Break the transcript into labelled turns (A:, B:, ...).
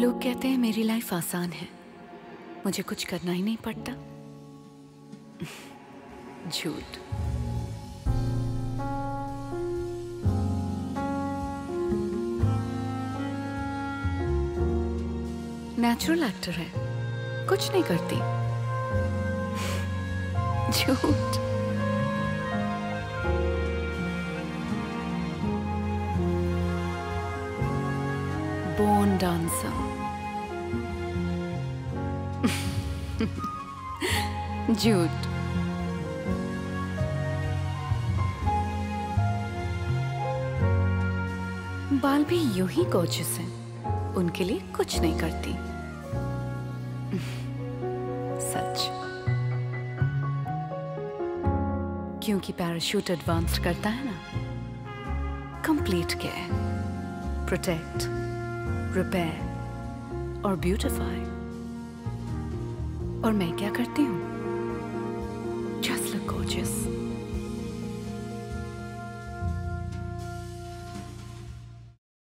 A: लोग कहते हैं मेरी लाइफ आसान है। मुझे कुछ करना ही नहीं पड़ता। झूठ। नेचुरल एक्टर है। कुछ नहीं करती। झूठ। Born dancer. झूठ बाल भी यूँ ही गॉर्जियस हैं। उनके लिए कुछ नहीं करती। सच। क्योंकि पैराशूट एडवांस करता है ना। कंप्लीट केयर प्रोटेक्ट रिपेयर और ब्यूटिफाई और मैं क्या करती हूँ? Just look gorgeous